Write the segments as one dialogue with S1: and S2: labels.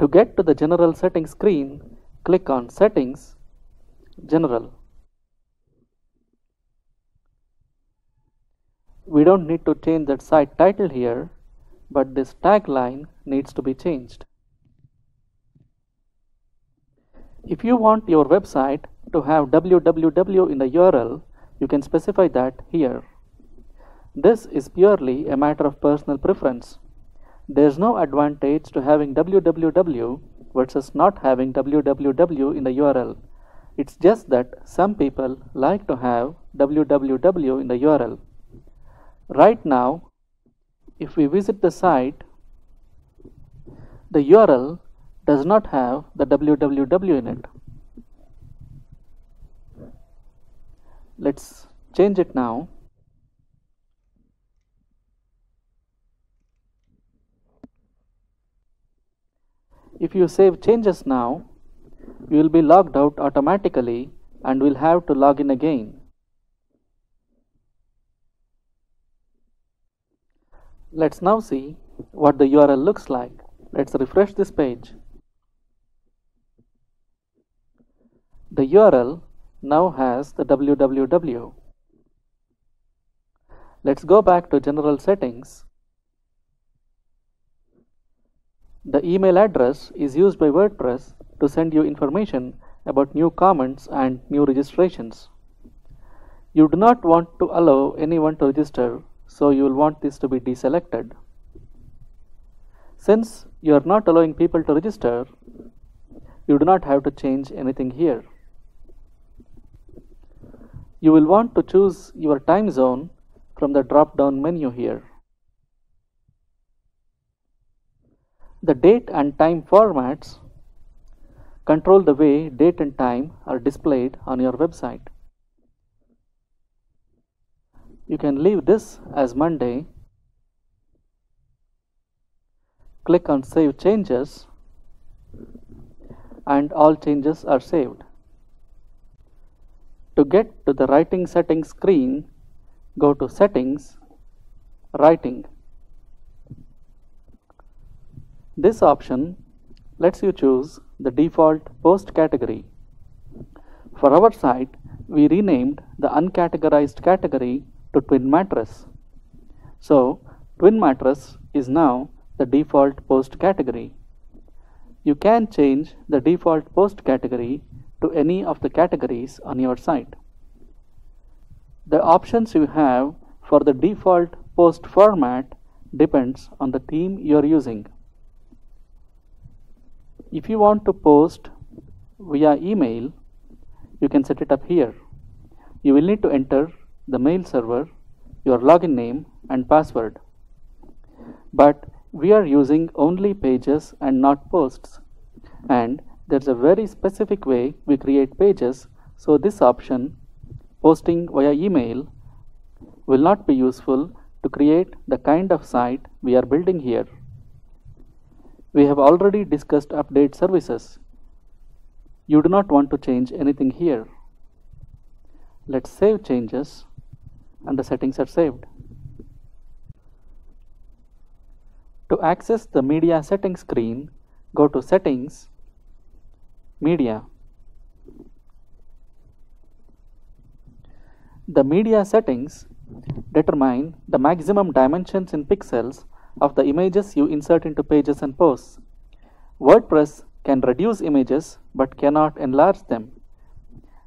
S1: To get to the General Settings screen, click on Settings, General. We don't need to change that site title here, but this tagline needs to be changed. If you want your website to have www in the URL, you can specify that here. This is purely a matter of personal preference. There is no advantage to having www versus not having www in the URL. It's just that some people like to have www in the URL. Right now, if we visit the site, the URL does not have the www in it. Let's change it now. If you save changes now, you will be logged out automatically and will have to log in again. Let's now see what the URL looks like. Let's refresh this page. The URL now has the www. Let's go back to general settings. The email address is used by WordPress to send you information about new comments and new registrations. You do not want to allow anyone to register, so you will want this to be deselected. Since you are not allowing people to register, you do not have to change anything here. You will want to choose your time zone from the drop down menu here. The date and time formats control the way date and time are displayed on your website. You can leave this as Monday. Click on Save Changes and all changes are saved. To get to the writing settings screen, go to Settings, Writing. This option lets you choose the default post category. For our site, we renamed the uncategorized category to twin mattress. So, twin mattress is now the default post category. You can change the default post category to any of the categories on your site. The options you have for the default post format depends on the theme you are using. If you want to post via email, you can set it up here. You will need to enter the mail server, your login name and password. But we are using only pages and not posts. And there's a very specific way we create pages, so this option, posting via email, will not be useful to create the kind of site we are building here. We have already discussed update services. You do not want to change anything here. Let's save changes and the settings are saved. To access the media settings screen, go to settings, media. The media settings determine the maximum dimensions in pixels of the images you insert into pages and posts. WordPress can reduce images but cannot enlarge them.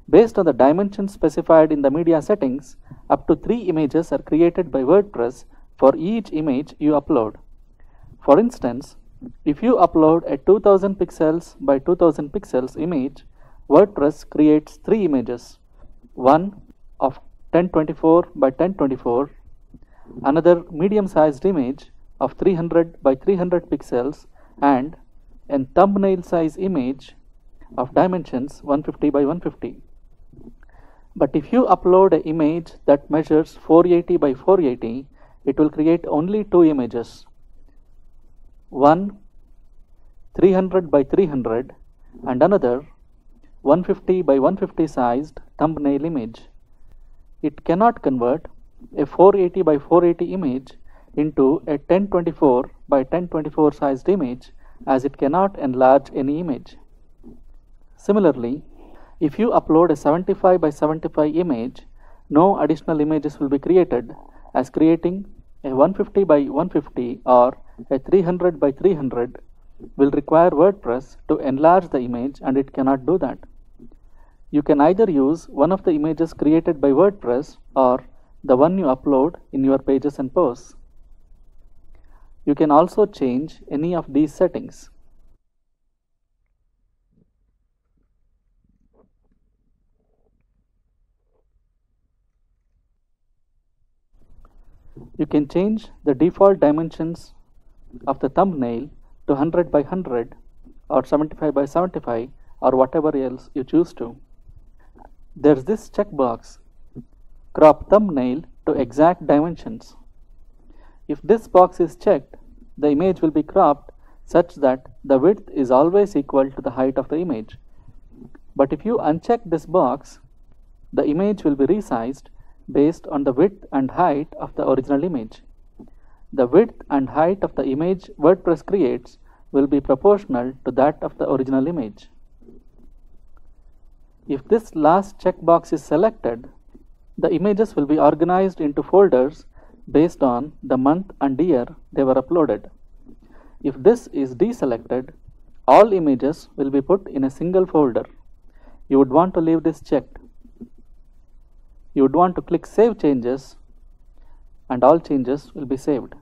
S1: Based on the dimensions specified in the media settings, up to three images are created by WordPress for each image you upload. For instance, if you upload a 2000 pixels by 2000 pixels image, WordPress creates three images. One of 1024 by 1024, another medium sized image of 300 by 300 pixels and a thumbnail size image of dimensions 150 by 150. But if you upload an image that measures 480 by 480, it will create only two images. One 300 by 300 and another 150 by 150 sized thumbnail image. It cannot convert a 480 by 480 image into a 1024 by 1024 sized image as it cannot enlarge any image. Similarly, if you upload a 75 by 75 image, no additional images will be created as creating a 150 by 150 or a 300 by 300 will require WordPress to enlarge the image and it cannot do that. You can either use one of the images created by WordPress or the one you upload in your pages and posts. You can also change any of these settings. You can change the default dimensions of the thumbnail to 100 by 100 or 75 by 75 or whatever else you choose to. There's this checkbox crop thumbnail to exact dimensions. If this box is checked, the image will be cropped such that the width is always equal to the height of the image. But if you uncheck this box, the image will be resized based on the width and height of the original image. The width and height of the image WordPress creates will be proportional to that of the original image. If this last checkbox is selected, the images will be organized into folders based on the month and year they were uploaded. If this is deselected, all images will be put in a single folder. You would want to leave this checked you would want to click Save Changes and all changes will be saved.